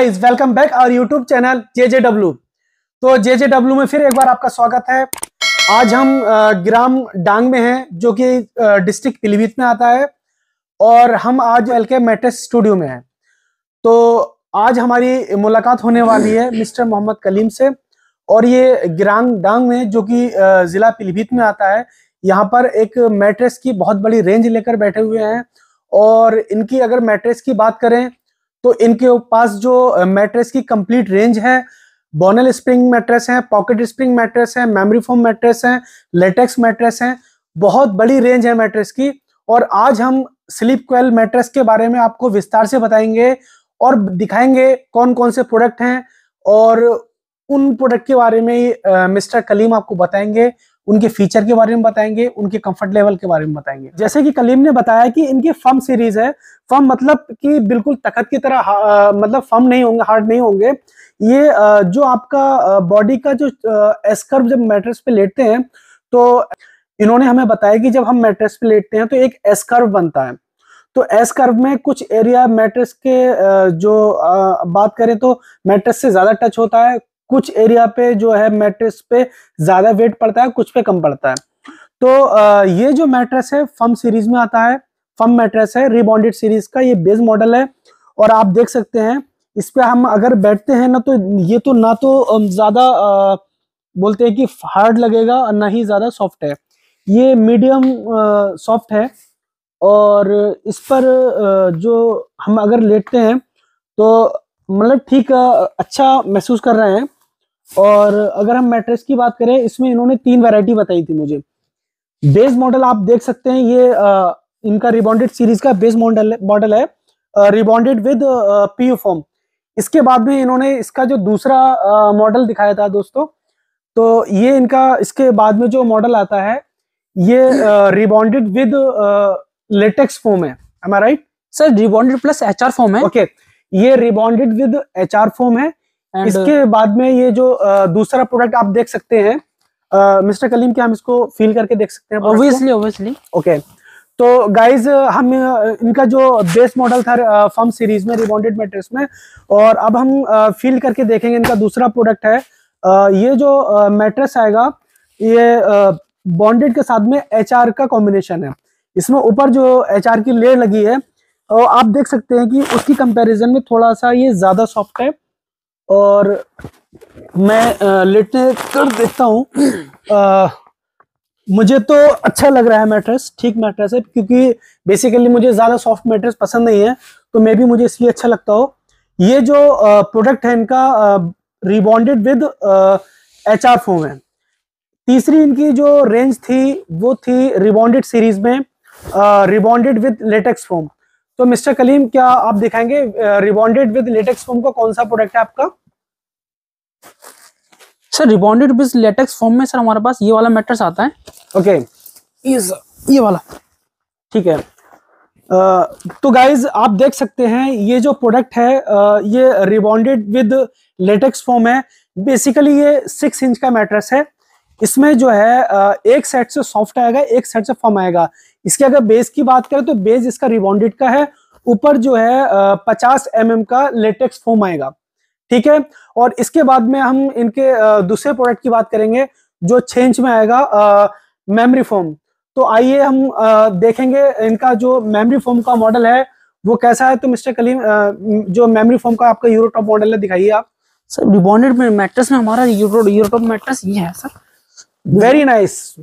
Welcome back our YouTube channel J J W तो J J W में फिर एक बार आपका स्वागत है। आज हम ग्राम डांग में हैं, जो कि डिस्ट्रिक्ट पिलीभीत में आता है, और हम आज एल के मेट्रेस स्टूडियो में हैं। तो आज हमारी मुलाकात होने वाली है मिस्टर मोहम्मद कलीम से, और ये ग्रांग डांग में, जो कि जिला पिलीभीत में आता है, यहाँ पर एक मैट्रेस की बहुत बड़ी रेंज लेकर बैठे हुए हैं, और इनकी अगर मैट्रेस की बात करें तो इनके पास जो मैट्रेस की कंप्लीट रेंज है बोनल स्प्रिंग मैट्रेस है पॉकेट स्प्रिंग मैट्रेस है मेमोरी फोम मैट्रेस है लेटेक्स मैट्रेस है, बहुत बड़ी रेंज है मैट्रेस की। और आज हम स्लीप क्वेल मैट्रेस के बारे में आपको विस्तार से बताएँगे और दिखाएँगे कौन कौन से प्रोडक्ट हैं और उन प्रोडक्ट के बारे में मिस्टर कलीम आपको बताएँगे। उनके फीचर के बारे में बताएँगे उनके कंफर्ट लेवल के बारे में बताएँगे। जैसे कि कलीम ने बताया कि इनकी फम सीरीज़ है। फम मतलब कि बिल्कुल तखत की तरह आ, मतलब फम नहीं होंगे हार्ड नहीं होंगे। ये आ, जो आपका बॉडी का जो एस्कर्व जब मैट्रेस पे लेटते हैं तो इन्होंने हमें बताया कि जब हम मैट्रेस पे लेटते हैं तो एक एस्कर्व बनता है। तो एस कर्व में कुछ एरिया मैट्रेस के जो बात करें तो मैट्रेस से ज़्यादा टच होता है। कुछ एरिया पे जो है मैट्रेस पे ज़्यादा वेट पड़ता है, कुछ पे कम पड़ता है। तो ये जो मैट्रेस है फम सीरीज़ में आता है। फम मैट्रेस है रिबॉन्डेड सीरीज़ का ये बेस मॉडल है। और आप देख सकते हैं, इस पे हम अगर बैठते हैं ना तो ये तो ना तो ज़्यादा बोलते हैं कि हार्ड लगेगा और ना ही ज़्यादा सॉफ्ट है। ये मीडियम सॉफ्ट है। और इस पर जो हम अगर लेटते हैं तो मतलब ठीक अच्छा महसूस कर रहे हैं। और अगर हम मैट्रेस की बात करें इसमें इन्होंने तीन वैरायटी बताई थी मुझे। बेस मॉडल आप देख सकते हैं ये आ, इनका रिबॉन्डेड सीरीज़ का बेस मॉडल मॉडल है रिबॉन्डेड विद पीयू फॉर्म इसके बाद में इन्होंने इसका जो दूसरा मॉडल दिखाया था दोस्तों तो ये इनका इसके बाद में जो मॉडल आता है ये रिबॉन्डेड विद लेटेक्स फॉर्म है। Am I right sir rebonded plus HR foam है। Okay okay. ये रिबॉन्डेड विद एचआर फॉर्म है And, इसके बाद में ये जो दूसरा प्रोडक्ट आप देख सकते हैं मिस्टर कलीम क्या हम इसको फील करके देख सकते हैं ऑब्वियसली ऑब्वियसली ओके तो गाइज़ हम इनका जो बेस मॉडल था फर्म सीरीज़ में रिबॉन्डेड मेट्रेस में और अब हम फील करके देखेंगे इनका दूसरा प्रोडक्ट है। ये जो मेट्रेस आएगा ये बॉन्डेड के साथ में एचआर का कॉम्बिनेशन है। इसमें ऊपर जो एचआर की लेयर लगी है और आप देख सकते हैं कि उसकी कंपैरिजन में थोड़ा सा ये ज़्यादा सॉफ्ट है। और मैं लेटने कर देखता हूँ। मुझे तो अच्छा लग रहा है मैट्रेस ठीक मैट्रेस है, क्योंकि बेसिकली मुझे ज़्यादा सॉफ्ट मैट्रेस पसंद नहीं है तो मे भी, मुझे इसलिए अच्छा लगता हो। ये जो प्रोडक्ट है इनका rebonded with H R foam है। तीसरी इनकी जो रेंज थी, वो थी रिबॉन्डेड सीरीज़ में रिबॉन्डेड विद लेटेक्स फोम तो मिस्टर कलीम, क्या आप दिखाएँगे रिबॉन्डेड विद लेटेक्स फोम का कौन सा प्रोडक्ट है आपका? Sir rebonded with latex foam में, सर, हमारे पास ये वाला मैट्रेस आता है। ओके ये ये वाला। ठीक है। तो गाइज़ आप देख सकते हैं, ये जो प्रोडक्ट है ये रिबॉन्डेड विद लेटेक्स फॉर्म है। बेसिकली ये सिक्स इंच का मैट्रेस है। इसमें जो है एक सेट से सॉफ्ट आएगा, एक सेट से फॉर्म आएगा। इसके अगर बेस की बात करें तो बेस इसका रिबॉन्डेड का है। ऊपर जो है पचास एम mm का लेटेक्स फॉर्म आएगा। ठीक है? और इसके बाद में हम इनके दूसरे प्रोडक्ट की बात करेंगे जो छह इंच में आएगा मेमोरी फोम तो आइए हम आ, देखेंगे इनका जो मेमरी फोम का मॉडल है वो कैसा है? तो मिस्टर कलीम आ, जो मेमरी फोम का आपका यूरोटॉप मॉडल है दिखाइए आप। सर रिबॉन्डेड में मैट्रेस में हमारा यूरो यूरोटॉप मैट्रेस ये है सर। वेरी नाइस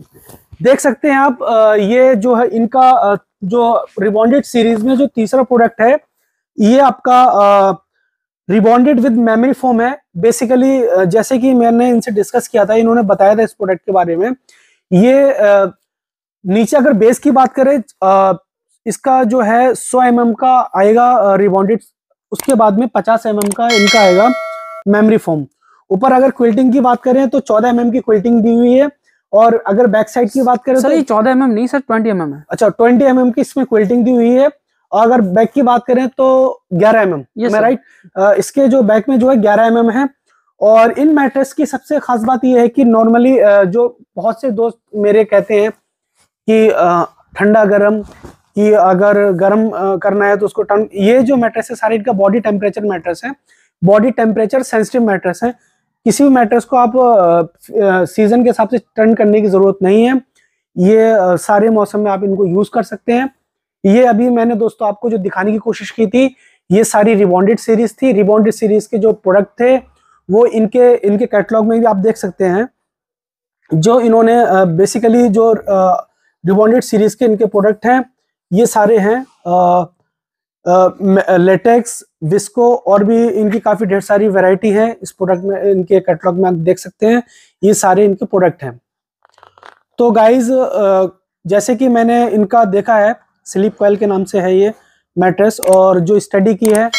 देख सकते हैं आप आ, ये जो है इनका जो रिबॉन्डेड सीरीज़ में जो तीसरा प्रोडक्ट है ये आपका रिबॉन्डेड विद मेमोरी फोम है। बेसिकली जैसे कि मैंने इनसे डिस्कस किया था इन्होंने बताया था इस प्रोडक्ट के बारे में। ये नीचे अगर बेस की बात करें इसका जो है 100 एम mm का आएगा रिबॉन्डेड उसके बाद में 50 एम mm का इनका आएगा मेमोरी फोम ऊपर अगर क्विल्टिंग की बात करें तो 14 एम mm की क्विल्टिंग दी हुई है। और अगर बैक साइड की बात करें सर तो ये 14 एम नहीं सर 20 एम है। अच्छा 20 एम की इसमें क्विल्टिंग दी हुई है। और अगर बैक की बात करें तो 11 एम एम राइट इसके जो बैक में जो है 11 एम है। और इन मैट्रेस की सबसे खास बात यह है कि नॉर्मली जो बहुत से दोस्त मेरे कहते हैं कि ठंडा गर्म कि अगर गर्म करना है तो उसको ये जो मैट्रेस है सारे इनका बॉडी टेम्परेचर मैट्रेस है। बॉडी टेम्परेचर सेंसिटिव मैट्रेस है। किसी भी मैट्रेस को आप सीज़न के हिसाब से टर्न करने की ज़रूरत नहीं है। ये सारे मौसम में आप इनको यूज़ कर सकते हैं। ये अभी मैंने दोस्तों आपको जो दिखाने की कोशिश की थी, ये सारी रिबॉन्डेड सीरीज़ थी। रिबॉन्डेड सीरीज़ के जो प्रोडक्ट थे, वो इनके इनके कैटलॉग में भी आप देख सकते हैं, जो इन्होंने बेसिकली जो रिबॉन्डेड सीरीज़ के इनके प्रोडक्ट हैं, ये सारे हैं। लेटेक्स विस्को और भी इनकी काफ़ी ढेर सारी वैरायटी है। इस प्रोडक्ट में, इनके कैटलॉग में आप देख सकते हैं, ये सारे इनके प्रोडक्ट हैं। तो गाइज़ जैसे कि मैंने इनका देखा है स्लीप कॉयल के नाम से है ये मैट्रेस और जो स्टडी की है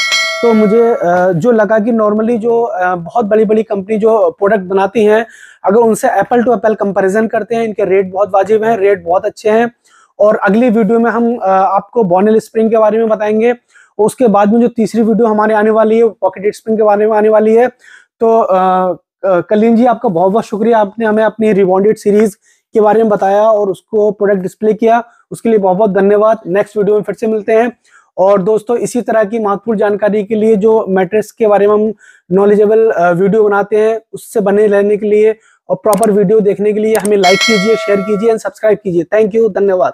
तो मुझे जो लगा कि नॉर्मली जो बहुत बड़ी बड़ी कंपनी जो प्रोडक्ट बनाती हैं, अगर उनसे एप्पल टू एप्पल कंपैरिजन करते हैं, इनके रेट बहुत वाजिब हैं, रेट बहुत अच्छे हैं और अगली वीडियो में हम आपको बॉनल स्प्रिंग के बारे में बताएँगे। उसके बाद में जो तीसरी वीडियो हमारे आने वाली है पॉकेट स्प्रिंग के बारे में आने वाली है। तो कलीन जी, आपका बहुत बहुत शुक्रिया, आपने हमें अपनी रिबॉन्डेड सीरीज़ के बारे में बताया और उसको प्रोडक्ट डिस्प्ले किया। उसके लिए बहुत बहुत धन्यवाद। नेक्स्ट वीडियो में फिर से मिलते हैं। और दोस्तों, इसी तरह की महत्वपूर्ण जानकारी के लिए जो मैट्रिक्स के बारे में हम नॉलेजेबल वीडियो बनाते हैं, उससे बने रहने के लिए और प्रॉपर वीडियो देखने के लिए हमें लाइक कीजिए शेयर कीजिए एंड सब्सक्राइब कीजिए। थैंक यू धन्यवाद।